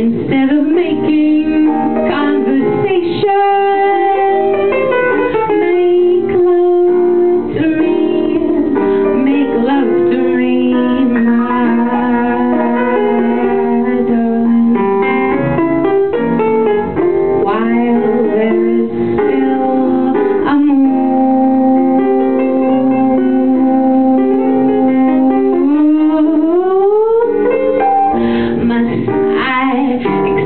Instead of making conversation, make love to me, make love to me, my darling. While there is still a moon, Thank you.